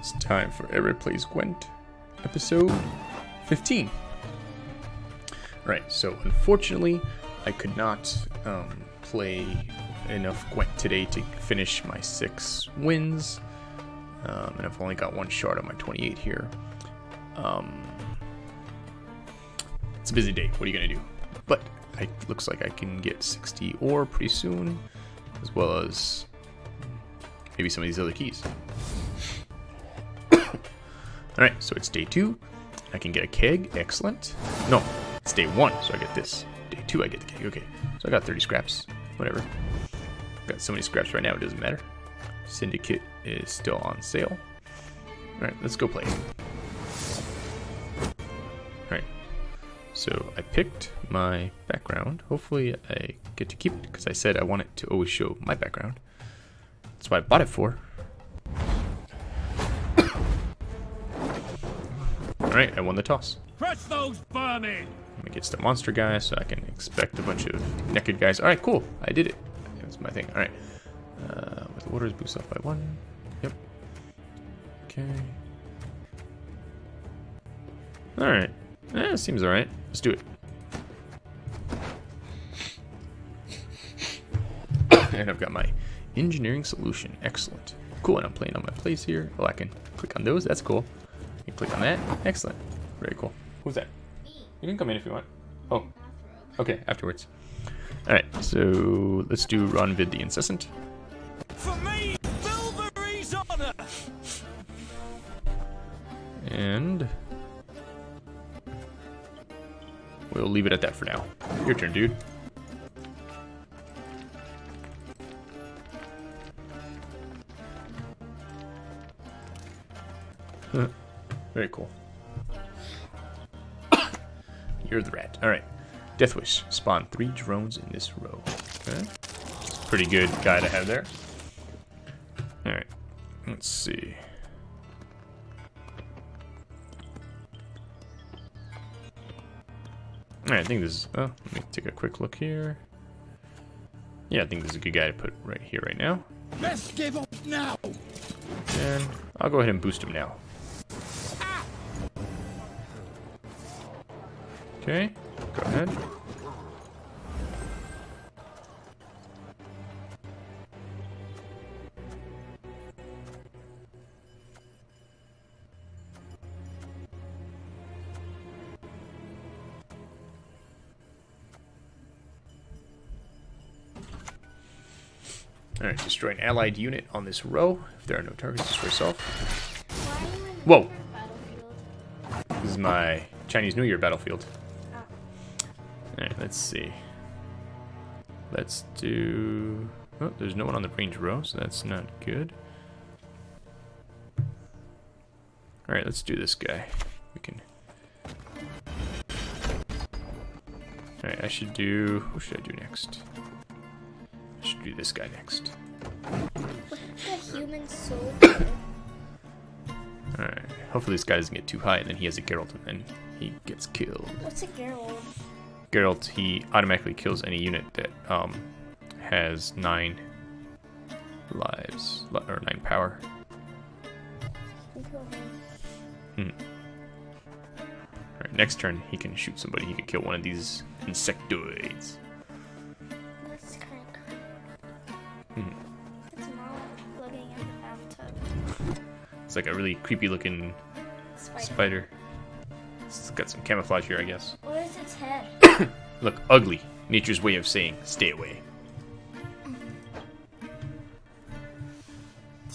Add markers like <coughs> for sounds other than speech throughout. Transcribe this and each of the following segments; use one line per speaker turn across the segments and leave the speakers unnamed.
It's time for Eric Plays Gwent, episode 15. Right, so unfortunately, I could not um, play enough Gwent today to finish my six wins, um, and I've only got one shard on my 28 here. Um, it's a busy day. What are you gonna do? But it looks like I can get 60 ore pretty soon, as well as maybe some of these other keys. Alright, so it's day two. I can get a keg. Excellent. No, it's day one, so I get this. Day two, I get the keg. Okay, so I got 30 scraps. Whatever. Got so many scraps right now, it doesn't matter. Syndicate is still on sale. Alright, let's go play. Alright, so I picked my background. Hopefully I get to keep it, because I said I want it to always show my background. That's what I bought it for. Alright, I won the toss.
Crush those vermin!
Let me get the monster guy so I can expect a bunch of naked guys. Alright, cool. I did it. That's my thing. Alright. Uh, with orders boost off by one. Yep. Okay. Alright. Eh, seems alright. Let's do it. <coughs> and I've got my engineering solution. Excellent. Cool, and I'm playing on my place here. Oh, I can click on those. That's cool. You click on that. Excellent. Very cool. Who's that? You can come in if you want. Oh. Okay, afterwards. Alright, so let's do Ronvid the Incessant.
For me, Bilberry's honor!
And we'll leave it at that for now. Your turn, dude. Huh. Very cool. <coughs> You're the rat. Alright. Deathwish. Spawn three drones in this row. Okay. Pretty good guy to have there. Alright. Let's see. Alright, I think this is... Oh, let me take a quick look here. Yeah, I think this is a good guy to put right here right now.
Best give up now!
And I'll go ahead and boost him now. Okay, go ahead. Alright, destroy an allied unit on this row. If there are no targets, destroy self. Whoa! This is my Chinese New Year battlefield. Alright, let's see. Let's do... Oh, there's no one on the range row, so that's not good. Alright, let's do this guy. We can... Alright, I should do... What should I do next? I should do this guy next.
The human soldier. <coughs>
Alright, hopefully this guy doesn't get too high and then he has a Geralt and then he gets killed.
What's a Geralt?
Geralt, he automatically kills any unit that um, has nine lives or nine power. Hmm. Alright, next turn he can shoot somebody. He can kill one of these insectoids.
That's kind of
Hmm.
It's mom looking at the.
It's like a really creepy looking
Spider.
spider. It's got some camouflage here, I guess.
What is its head?
Look, ugly. Nature's way of saying stay away.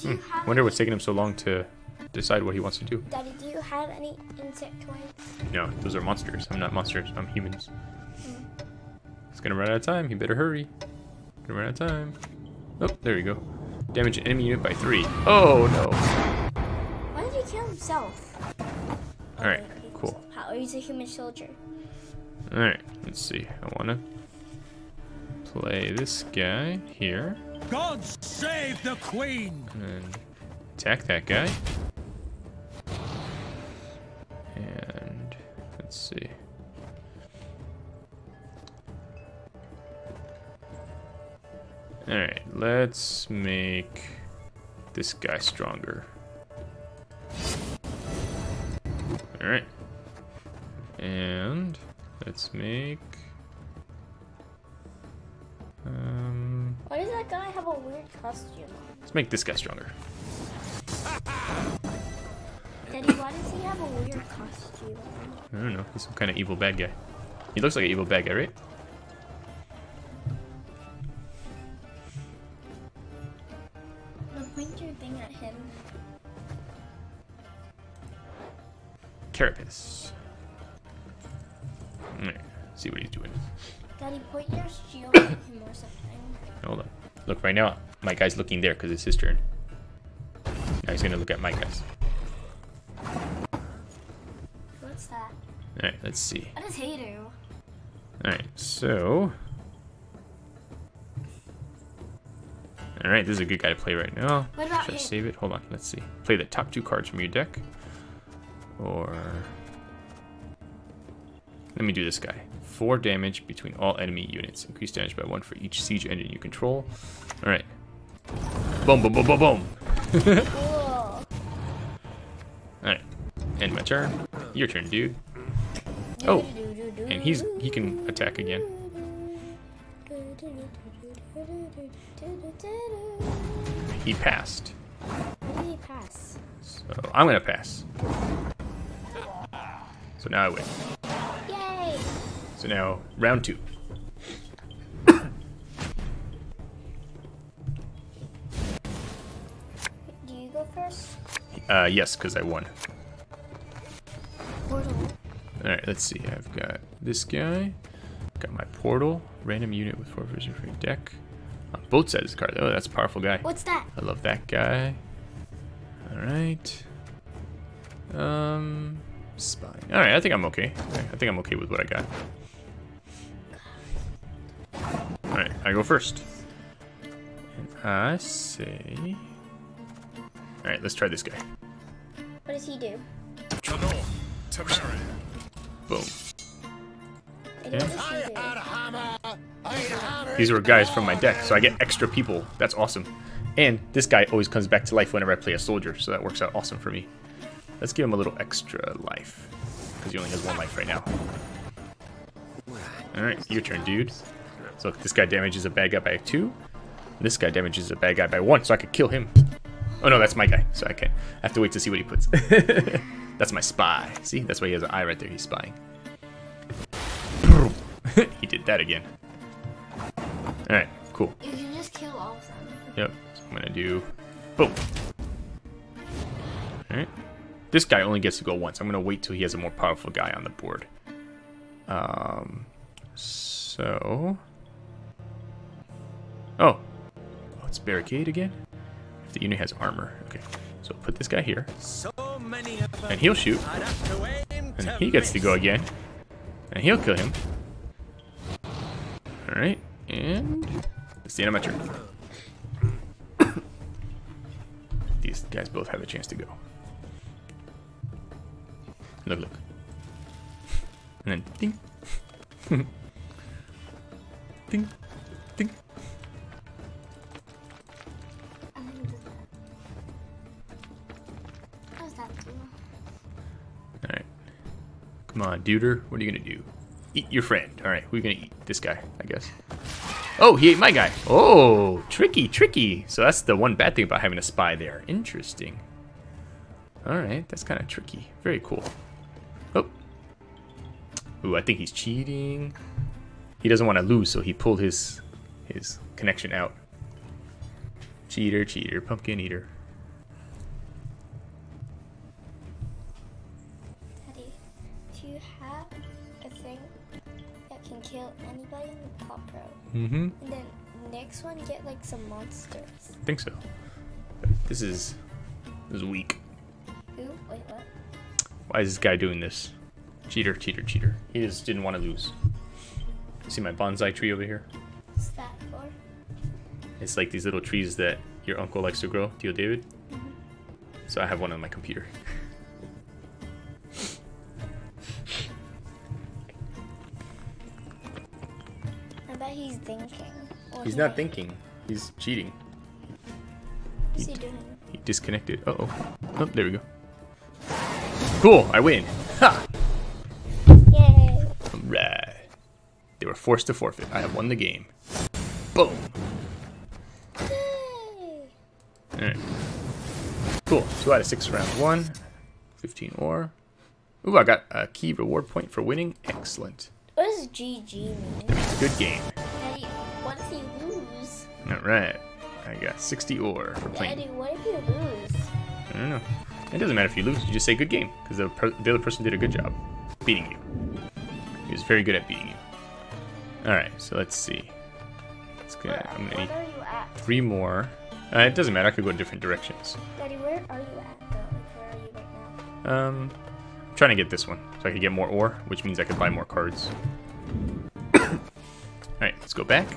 Do you
Hmm. Wonder what's taking him so long to decide what he wants to do.
Daddy, do you have any insectoids?
No, those are monsters. I'm not monsters. I'm humans. It's gonna run out of time. He better hurry. Gonna run out of time. Oh, there you go. Damage an enemy unit by three. Oh no.
Why did he kill himself?
All right,
Oh,
cool.
How? He's a human soldier.
All right, let's see. I wanna play this guy here
God save the Queen!
and attack that guy. And let's see. Alright, let's make this guy stronger. Alright. And let's make um
Why does that guy have a weird costume
let's make this guy stronger.
Daddy, why does he have a weird costume?
I don't know, he's some kind of evil bad guy. He looks like an evil bad guy, right?
Point your thing at him.
Carapace. See what he's doing.
Daddy, point your shield at him or something.
Hold on. Look, right now, my guy's looking there because it's his turn. Now he's gonna look at my guys.
What's that?
Alright, let's see.
What does he do?
Alright, so. Alright, this is a good guy to play right now.
What about
Should I save it? Hold on, let's see. Play the top two cards from your deck. Or. Let me do this guy. Four damage between all enemy units. Increase damage by one for each siege engine you control. Alright. Boom, boom, boom, boom, boom.
Cool.
Alright. End my turn. Your turn, dude. Oh, and he's he can attack again. He passed.
He pass?
So I'm gonna pass. So now I win. So now round two.
Do you go first?
Uh, yes, because I won.
Portal.
All right, let's see. I've got this guy. Got my portal. Random unit with four vision for deck. On both sides of the card. Oh, that's a powerful guy.
What's that?
I love that guy. All right. Um, spine. All right, I think I'm okay. I think I'm okay with what I got. I go first. And I say. All right, let's try this guy.
What does he do?
To north, to Mary.
Boom.
I don't know what he do.
a hammer. I had a hammer.
These were guys from my deck, so I get extra people. That's awesome. And this guy always comes back to life whenever I play a soldier, so that works out awesome for me. Let's give him a little extra life, because he only has one life right now. Alright, your turn, dude. So this guy damages a bad guy by two. This guy damages a bad guy by one, so I could kill him. Oh no, that's my guy, so I can't. I have to wait to see what he puts. <laughs> that's my spy. See, that's why he has an eye right there. He's spying. <laughs> he did that again. Alright, cool.
You can just kill all of them.
Yep. So I'm gonna do boom. Alright. This guy only gets to go once. I'm gonna wait till he has a more powerful guy on the board. Um so Oh. Oh, it's barricade again? If the unit has armor. Okay. So put this guy here. And he'll shoot. And he gets to go again. And he'll kill him. Alright. And that's the end of my turn. <coughs> These guys both have a chance to go. Look, look. And then ding. <laughs> Ding. Come on, duder. What are you gonna do? Eat your friend. Alright, we're gonna eat? This guy, I guess. Oh, he ate my guy. Oh, tricky, tricky. So that's the one bad thing about having a spy there. Interesting. Alright, that's kind of tricky. Very cool. Oh. Ooh, I think he's cheating. He doesn't want to lose, so he pulled his his connection out. Cheater, cheater, pumpkin eater. Mm-hmm.
And then next one get like some monsters.
I think so. This is this is weak.
Who? Wait, what?
Why is this guy doing this? Cheater, cheater, cheater. He just didn't want to lose. See my bonsai tree over here?
What's that for?
It's like these little trees that your uncle likes to grow, Tio David. Mhm. So I have one on my computer.
He's
not thinking. He's cheating.
What's he doing?
He disconnected. Uh oh. Oh, there we go. Cool, I win. Ha!
Yay.
Alright. They were forced to forfeit. I have won the game. Boom.
Yay.
Alright. Cool. Two out of six round one. 15 ore. Ooh, I got a key reward point for winning. Excellent.
What does GG mean?
Good game. Alright. I got 60 ore for playing.
Daddy, what if you lose?
I don't know. It doesn't matter if you lose. You just say good game because the, the other person did a good job beating you. He was very good at beating you. All right, so let's see. Let's go. I'm gonna
Where
need
are you at?
three more. Uh, it doesn't matter. I could go in different directions.
Daddy, where are you at though? Like, where are you right now?
Um, I'm trying to get this one so I can get more ore, which means I could buy more cards. <coughs> All right, let's go back.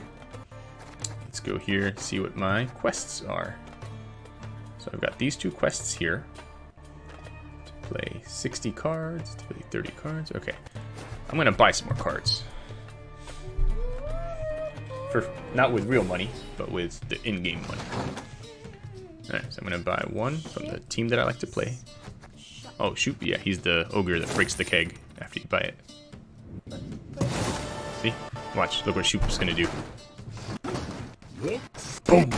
Let's go here, see what my quests are. So I've got these two quests here. To play 60 cards, to play 30 cards. Okay, I'm gonna buy some more cards. For not with real money, but with the in-game money. All right, so I'm gonna buy one from the team that I like to play. Oh shoot, yeah, he's the ogre that breaks the keg after you buy it. See? Watch, look what Shupe's gonna do. Boom!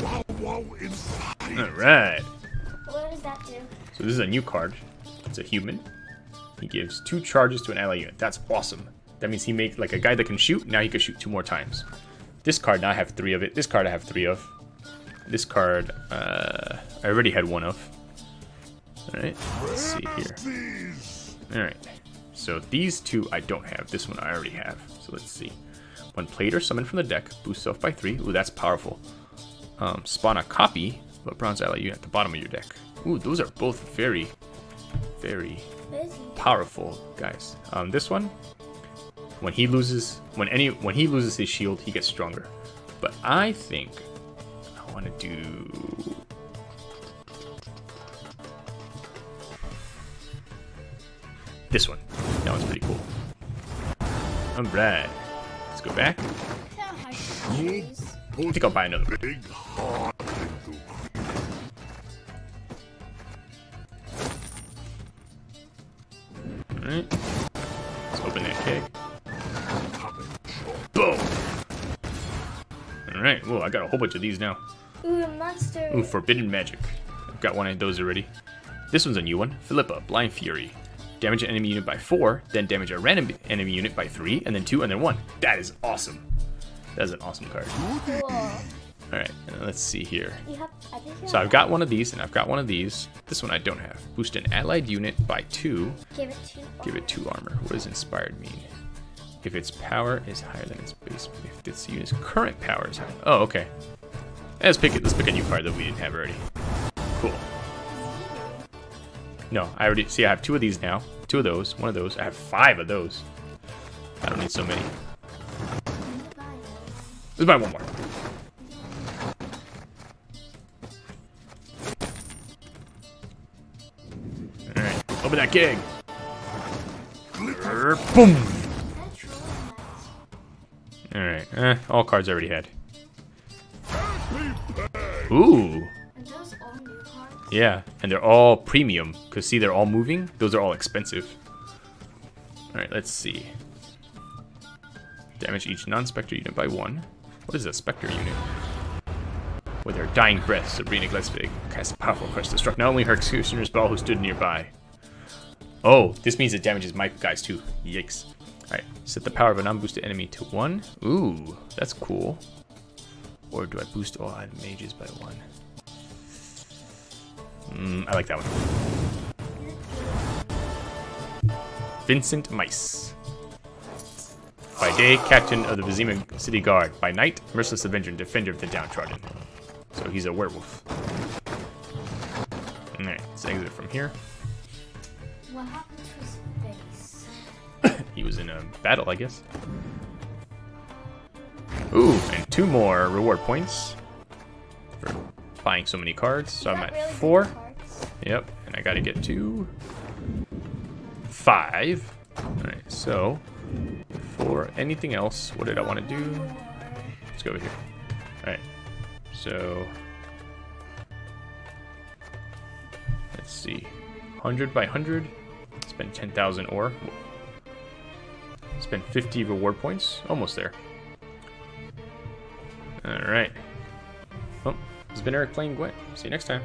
Wow, wow, inside.
Alright.
What does that do?
So this is a new card. It's a human. He gives two charges to an ally unit. That's awesome. That means he makes like a guy that can shoot, now he can shoot two more times. This card, now I have three of it. This card I have three of. This card, uh, I already had one of. Alright, let's see here. Alright. So these two I don't have. This one I already have. So let's see. When played or summoned from the deck, boost self by three. Ooh, that's powerful. Um, spawn a copy of a bronze ally unit at the bottom of your deck. Ooh, those are both very, very
What is he?
powerful guys. Um, this one, when he loses, when any, when he loses his shield, he gets stronger. But I think I want to do. This one. That one's pretty cool. Alright. Let's go back. I think I'll buy another.
Big heart
Alright. Let's open that keg. Boom! Alright, whoa, I got a whole bunch of these now.
Ooh, a monster.
Ooh, Forbidden Magic. I've got one of those already. This one's a new one. Philippa, Blind Fury. Damage an enemy unit by 4, then damage a random enemy unit by 3, and then 2, and then 1. That is awesome. That is an awesome card. Alright, let's see here.
You have, I think you
So I've got one of these, and I've got one of these. This one I don't have. Boost an allied unit by 2,
Give it to.
give it 2 armor. What does Inspired mean? If its power is higher than its base, if its unit's current power is higher. Oh, okay. Let's pick it. Let's pick a new card that we didn't have already. No, I already see. I have two of these now. Two of those. One of those. I have five of those. I don't need so many. Let's buy one more. All right, open that keg. Boom. All right. Eh, all cards I already had. Ooh. Yeah, and they're all premium. Because see, they're all moving. Those are all expensive. Alright, let's see. Damage each non-spectre unit by one. What is a spectre unit? With her dying breath, Sabrina Glevissig casts a powerful crush to struck not only her executioner's ball who stood nearby. Oh, this means it damages my guys too. Yikes. Alright, set the power of a non-boosted enemy to one. Ooh, that's cool. Or do I boost all item mages by one? Mm, I like that one. Vincent Meis. By day, captain of the Vizima City Guard. By night, merciless avenger and defender of the downtrodden. So he's a werewolf. Alright, let's exit from here.
What happened to his face? <coughs>
He was in a battle, I guess. Ooh, and two more reward points for buying so many cards. So I'm at
really
four. Yep, and I gotta get to five. Alright, so for anything else, what did I want to do? Let's go over here. Alright, so let's see. 100 by 100. Let's Spend 10,000 ore. Spend 50 reward points. Almost there. Alright. Oh, well, this has been Eric playing Gwent. See you next time.